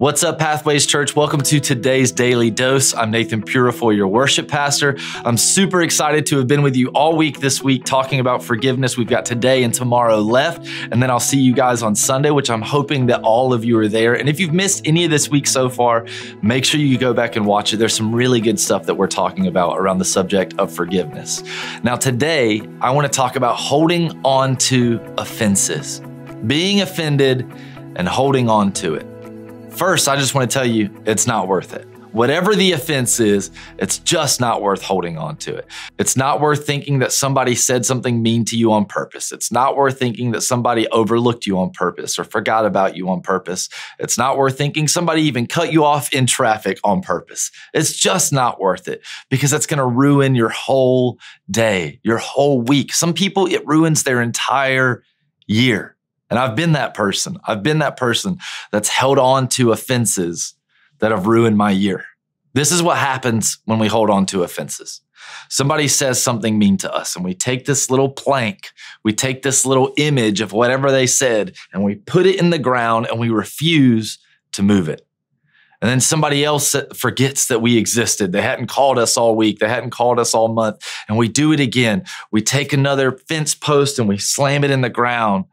What's up, Pathways Church? Welcome to today's Daily Dose. I'm Nathan Purifoy, your worship pastor. I'm super excited to have been with you all week this week talking about forgiveness. We've got today and tomorrow left, and then I'll see you guys on Sunday, which I'm hoping that all of you are there. And if you've missed any of this week so far, make sure you go back and watch it. There's some really good stuff that we're talking about around the subject of forgiveness. Now, today, I want to talk about holding on to offenses, being offended and holding on to it. First, I just want to tell you it's not worth it. Whatever the offense is, it's just not worth holding on to it. It's not worth thinking that somebody said something mean to you on purpose. It's not worth thinking that somebody overlooked you on purpose or forgot about you on purpose. It's not worth thinking somebody even cut you off in traffic on purpose. It's just not worth it because it's going to ruin your whole day, your whole week. Some people, it ruins their entire year. And I've been that person. I've been that person that's held on to offenses that have ruined my year. This is what happens when we hold on to offenses. Somebody says something mean to us, and we take this little plank, we take this little image of whatever they said, and we put it in the ground and we refuse to move it. And then somebody else forgets that we existed. They hadn't called us all week. They hadn't called us all month. And we do it again. We take another fence post and we slam it in the ground.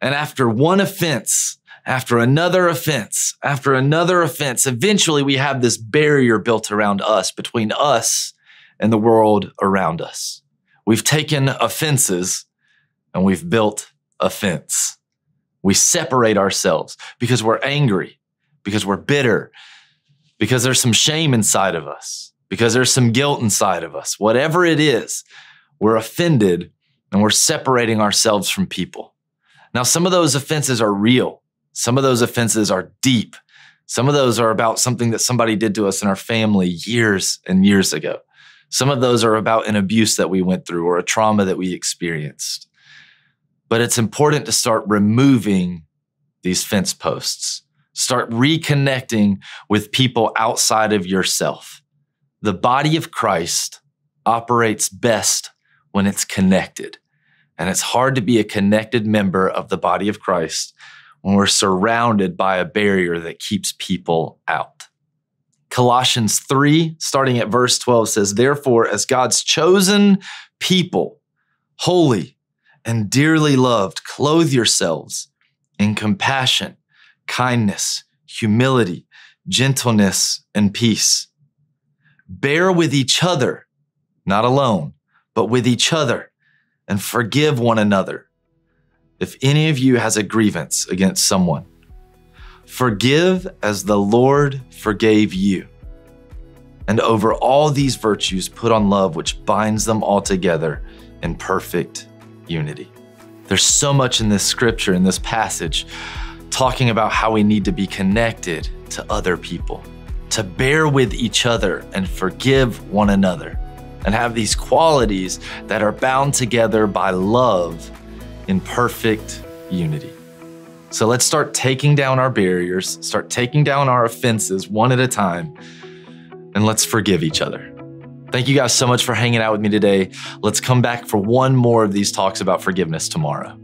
And after one offense, after another offense, after another offense, eventually we have this barrier built around us between us and the world around us. We've taken offenses and we've built a fence. We separate ourselves because we're angry, because we're bitter, because there's some shame inside of us, because there's some guilt inside of us. Whatever it is, we're offended and we're separating ourselves from people. Now, some of those offenses are real. Some of those offenses are deep. Some of those are about something that somebody did to us in our family years and years ago. Some of those are about an abuse that we went through or a trauma that we experienced. But it's important to start removing these fence posts. Start reconnecting with people outside of yourself. The body of Christ operates best when it's connected. And it's hard to be a connected member of the body of Christ when we're surrounded by a barrier that keeps people out. Colossians 3, starting at verse 12, says, Therefore, as God's chosen people, holy and dearly loved, clothe yourselves in compassion, kindness, humility, gentleness, and peace. Bear with each other, not alone, but with each other and forgive one another. If any of you has a grievance against someone, forgive as the Lord forgave you. And over all these virtues, put on love, which binds them all together in perfect unity. There's so much in this scripture, in this passage, talking about how we need to be connected to other people, to bear with each other and forgive one another and have these qualities that are bound together by love in perfect unity. So let's start taking down our barriers, start taking down our offenses one at a time, and let's forgive each other. Thank you guys so much for hanging out with me today. Let's come back for one more of these talks about forgiveness tomorrow.